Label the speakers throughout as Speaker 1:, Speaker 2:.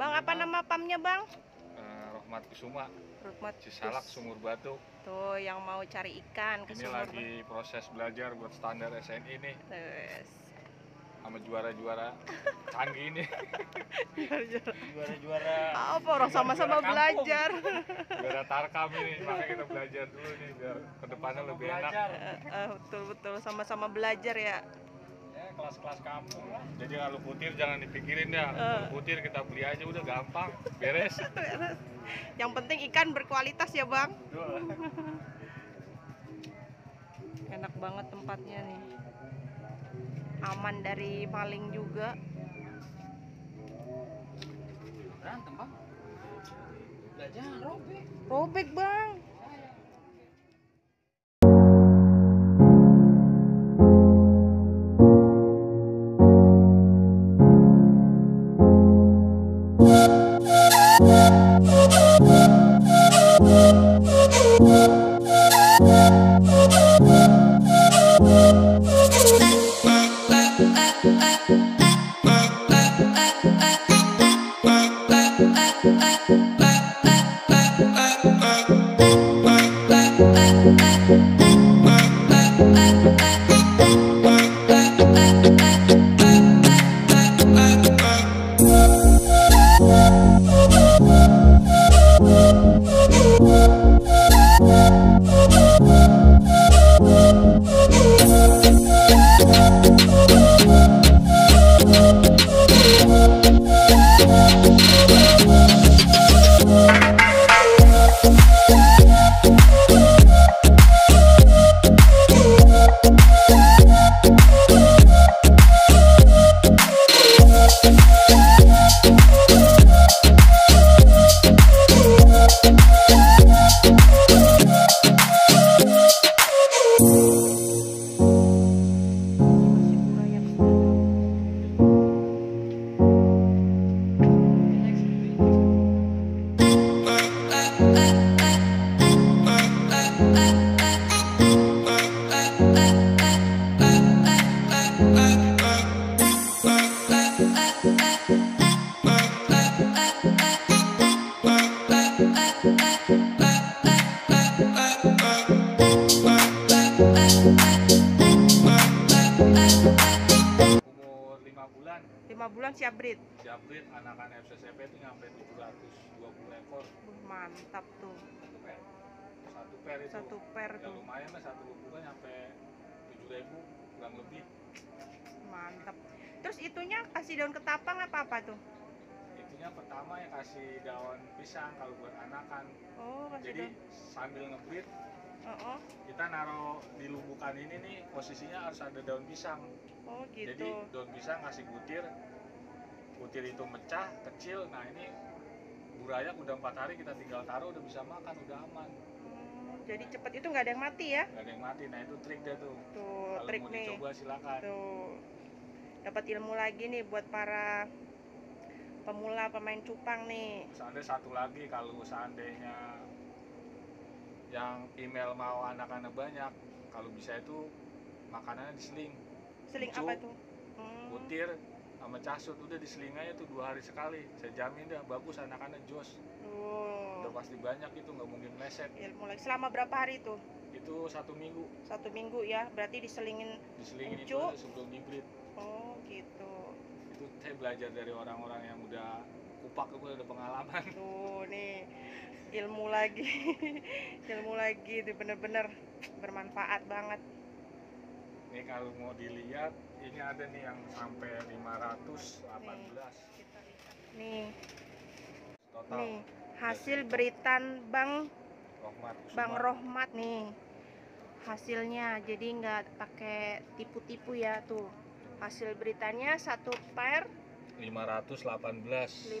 Speaker 1: Bang, apa nama pamnya bang?
Speaker 2: Eh, Rohmat Kusuma,
Speaker 1: Rukmat
Speaker 2: Cisalak, Sumur Batu.
Speaker 1: Tuh yang mau cari ikan ke
Speaker 2: Ini
Speaker 1: sumur.
Speaker 2: lagi proses belajar buat standar SNI nih
Speaker 1: Terus.
Speaker 2: sama juara-juara canggih ini.
Speaker 3: juara-juara
Speaker 1: Apa orang sama-sama belajar?
Speaker 2: Juara Tarkam ini, makanya kita belajar dulu nih biar ke depannya lebih enak.
Speaker 3: belajar
Speaker 1: Eh, eh, betul betul sama-sama belajar ya.
Speaker 3: Kelas-kelas kampung lah
Speaker 2: Jadi kalau putir jangan dipikirin ya. Kalau putir kita beli aja udah gampang, beres.
Speaker 1: Yang penting ikan berkualitas ya bang. Enak banget tempatnya nih. Aman dari maling juga.
Speaker 3: berantem bang belajar robek
Speaker 1: Robek bang.
Speaker 2: Bulan,
Speaker 1: bulan siap breed.
Speaker 2: siap breed anak-anak FCCP itu nyampe 720 ekor.
Speaker 1: Mantap tuh.
Speaker 2: Satu per. Satu per itu.
Speaker 1: Satu per
Speaker 2: Ya
Speaker 1: tuh.
Speaker 2: lumayan lah satu lubungan nyampe 7000 kurang lebih.
Speaker 1: Mantap. Terus itunya kasih daun ketapang apa apa tuh?
Speaker 2: Itunya pertama ya kasih daun pisang kalau buat anakan.
Speaker 1: Oh, kasih
Speaker 2: Jadi
Speaker 1: daun.
Speaker 2: sambil ngebreed
Speaker 1: Oh, oh.
Speaker 2: kita naruh di lubukan ini nih posisinya harus ada daun pisang.
Speaker 1: Oh, gitu.
Speaker 2: Jadi daun pisang ngasih butir, butir itu mecah kecil. Nah ini burayak udah empat hari kita tinggal taruh udah bisa makan udah aman.
Speaker 1: Jadi cepet itu nggak ada yang mati ya?
Speaker 2: Gak ada yang mati. Nah itu trik dia tuh.
Speaker 1: Tuh,
Speaker 2: Kalau
Speaker 1: trik
Speaker 2: mau
Speaker 1: nih.
Speaker 2: dicoba silakan.
Speaker 1: Tuh. Dapat ilmu lagi nih buat para pemula pemain cupang nih.
Speaker 2: Seandainya satu lagi kalau seandainya yang email mau anak-anak banyak, kalau bisa itu makanannya diseling,
Speaker 1: Seling
Speaker 2: Lucu.
Speaker 1: apa tuh? Hmm,
Speaker 2: butir sama casut udah diseling aja tuh dua hari sekali. Saya jamin dah bagus anak-anak jos.
Speaker 1: Tuh.
Speaker 2: Udah pasti banyak itu nggak mungkin meleset.
Speaker 1: Ilmu lagi. Selama berapa hari tuh?
Speaker 2: Itu satu minggu
Speaker 1: Satu minggu ya. Berarti diselingin.
Speaker 2: diselingin itu
Speaker 1: Encu.
Speaker 2: sebelum dibreed.
Speaker 1: Oh, gitu.
Speaker 2: Itu saya belajar dari orang-orang yang udah kupak itu udah pengalaman.
Speaker 1: Tuh nih ilmu lagi. ilmu lagi itu bener-bener bermanfaat banget.
Speaker 2: Nih kalau mau dilihat ini ada nih yang sampai 518
Speaker 1: Nih,
Speaker 2: total.
Speaker 1: nih hasil beritan Bang
Speaker 2: Rohmat
Speaker 1: Bang. Rohmat nih hasilnya. Jadi nggak pakai tipu-tipu ya tuh. Hasil beritanya satu per
Speaker 2: 518
Speaker 1: 518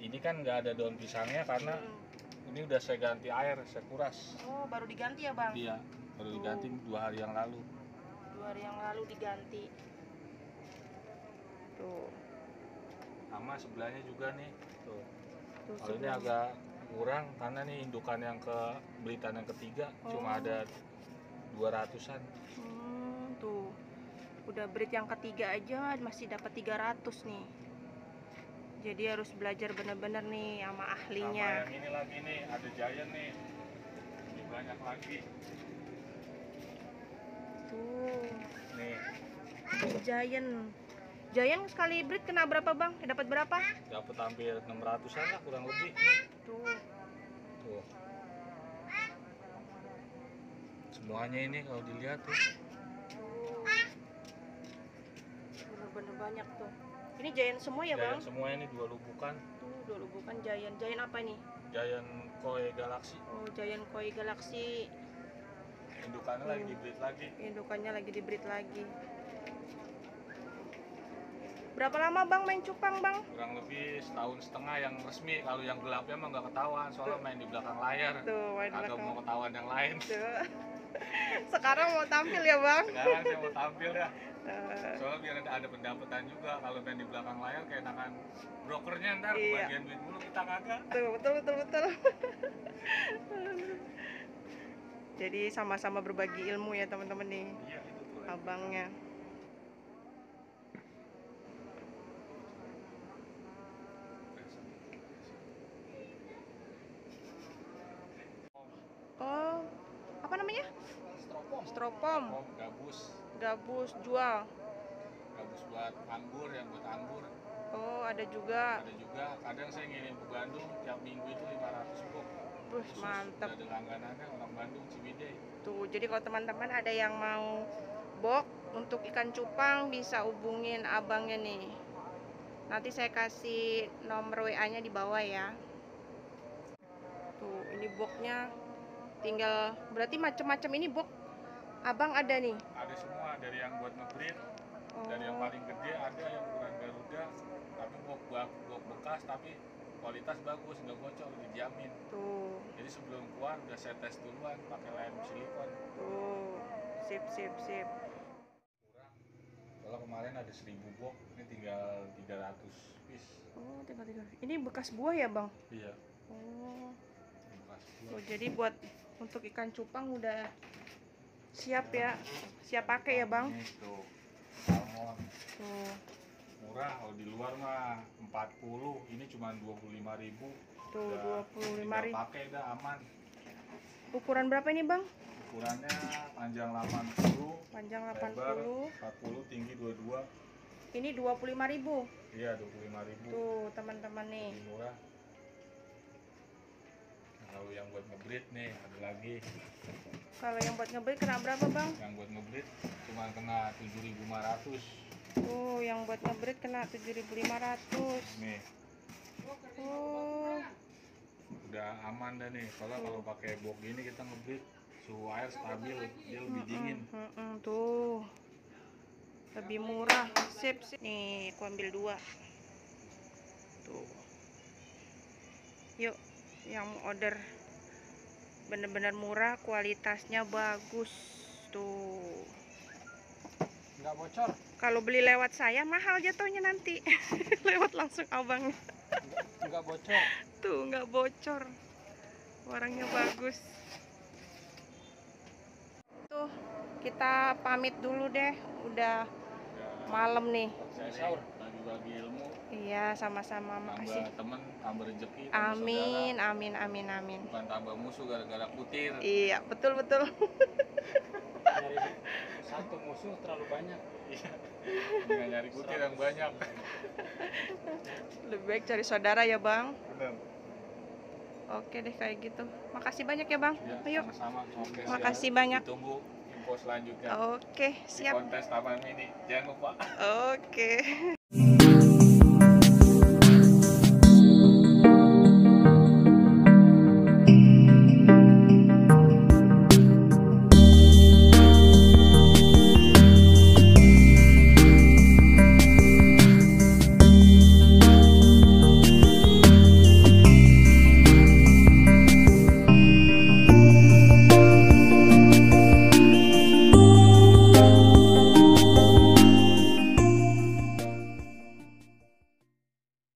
Speaker 2: ini kan nggak ada daun pisangnya karena
Speaker 1: Hmm.
Speaker 2: ini udah saya ganti air saya kuras.
Speaker 1: Oh baru diganti ya bang?
Speaker 2: Dia baru diganti
Speaker 1: Oh.
Speaker 2: dua hari yang lalu.
Speaker 1: Dua hari yang lalu diganti. Tuh
Speaker 2: sama sebelahnya juga nih. Tuh.
Speaker 1: Tuh
Speaker 2: kalau ini agak kurang karena nih indukan yang ke belitan yang ketiga cuma
Speaker 1: Oh.
Speaker 2: ada 200-an
Speaker 1: Hmm, tuh. Udah breed yang ketiga aja masih dapat 300 nih. Jadi harus belajar bener-bener nih sama
Speaker 2: sama
Speaker 1: ahlinya.
Speaker 2: yang ini lagi nih ada giant nih. Ini banyak lagi.
Speaker 1: Tuh,
Speaker 2: nih.
Speaker 1: Giant. Giant sekali breed kena berapa bang? Dapat berapa?
Speaker 2: dapat hampir 600an lah kurang lebih
Speaker 1: Tuh,
Speaker 2: tuh semuanya ini kalau dilihat tuh
Speaker 1: bener-bener banyak tuh. Ini Giant semua ya bang?
Speaker 2: giant semua ini dua lubukan
Speaker 1: Tuh, dulu bukan Giant. Giant apa nih?
Speaker 2: giant koi galaxy
Speaker 1: Oh, Giant Koi Galaxy.
Speaker 2: indukannya lagi di breed lagi
Speaker 1: Indukannya lagi di breed lagi. Berapa lama bang main cupang bang?
Speaker 2: kurang lebih setahun setengah yang resmi kalau yang gelapnya mah nggak ketahuan soalnya main di belakang layar
Speaker 1: Tuh, main
Speaker 2: agak
Speaker 1: belakang.
Speaker 2: mau ketahuan yang lain
Speaker 1: Tuh. Sekarang mau tampil ya bang?
Speaker 2: sekarang saya mau tampil ya soalnya biar ada, ada pendapatan juga kalau main di belakang layar keenakan brokernya ntar
Speaker 1: Iya.
Speaker 2: bagian duit dulu kita kagak
Speaker 1: Tuh, betul betul betul. Jadi sama-sama berbagi ilmu ya teman-teman nih,
Speaker 2: iya itu
Speaker 1: abangnya.
Speaker 2: Stropom gabus
Speaker 1: gabus, jual.
Speaker 2: gabus buat anggur yang buat anggur
Speaker 1: Oh, ada juga.
Speaker 2: ada juga kadang saya ngirim ke Bandung tiap minggu itu 500 box Khusus,
Speaker 1: mantap.
Speaker 2: ada langganannya orang Bandung Ciwidey
Speaker 1: Tuh, jadi kalau teman-teman ada yang mau bok untuk ikan cupang bisa hubungin abangnya nih. Nanti saya kasih nomor WA-nya di bawah ya. Tuh, ini boknya tinggal berarti macam-macam ini bok. Abang ada nih.
Speaker 2: ada semua dari yang buat ngebreed dari yang
Speaker 1: Oh,
Speaker 2: paling gede ada yang ukuran Garuda tapi box box bekas tapi kualitas bagus nggak bocor dijamin
Speaker 1: tuh,
Speaker 2: jadi sebelum keluar udah saya tes duluan pakai lem silikon
Speaker 1: tuh. Sip, sip, sip.
Speaker 2: kurang kalau kemarin ada 1000 box ini tinggal 300 piece
Speaker 1: Oh, tinggal tinggal. Ini bekas buah ya, Bang?
Speaker 2: iya
Speaker 1: Oh.
Speaker 2: bekas
Speaker 1: Oh, jadi buat untuk ikan cupang udah siap ya. Siap pakai ya, Bang?
Speaker 2: Tuh murah kalau di luar mah 40 ini cuma 25.000 ribu
Speaker 1: tuh 25 ribu.
Speaker 2: pakai udah aman
Speaker 1: Ukuran berapa ini, Bang?
Speaker 2: ukurannya panjang 80
Speaker 1: Panjang
Speaker 2: lebar
Speaker 1: 80.
Speaker 2: 40 tinggi 22
Speaker 1: Ini 25 ribu.
Speaker 2: iya 25.000
Speaker 1: Tuh, teman-teman nih.
Speaker 2: lebih murah kalau yang buat ngebreed nih ada lagi
Speaker 1: Kalau yang buat ngebeli kena berapa, Bang?
Speaker 2: yang buat ngebreed cuma kena 7.500
Speaker 1: Tuh, yang buat ngebreed kena 7.500.
Speaker 2: nih
Speaker 1: Oh,
Speaker 2: udah aman dah nih soalnya kalau pakai box gini kita ngebreed suhu air stabil dia lebih dingin
Speaker 1: mm-mm, tuh. Lebih murah. Sip, sip. Nih, aku ambil dua. Tuh. Yuk, yang order bener-bener murah, kualitasnya bagus. Tuh.
Speaker 3: Nggak bocor.
Speaker 1: Kalau beli lewat saya mahal jatuhnya nanti. lewat langsung abang.
Speaker 3: Nggak bocor.
Speaker 1: Tuh, nggak bocor. Warnanya bagus. Tuh, kita pamit dulu deh.
Speaker 2: Udah
Speaker 1: malam nih.
Speaker 2: saya
Speaker 3: Sahur.
Speaker 2: bagi-bagi ilmu
Speaker 1: Iya, sama-sama. Makasih.
Speaker 2: tambah temen tambah rezeki tambah
Speaker 1: Amin, amin, amin, amin.
Speaker 2: saudara. bukan tambah musuh gara-gara kutir
Speaker 1: Iya, betul, betul.
Speaker 3: Nyari satu musuh terlalu banyak.
Speaker 2: nggak nyari kutir yang banyak
Speaker 1: Lebih baik cari saudara ya, Bang.
Speaker 2: bener
Speaker 1: Oke deh kayak gitu. Makasih banyak ya, Bang.
Speaker 2: ya,
Speaker 1: Ayo.
Speaker 2: sama-sama oke
Speaker 1: Makasih
Speaker 2: siap.
Speaker 1: banyak.
Speaker 2: ditunggu info selanjutnya
Speaker 1: Oke,
Speaker 2: di
Speaker 1: siap.
Speaker 2: kontes taman mini jangan lupa
Speaker 1: Oke.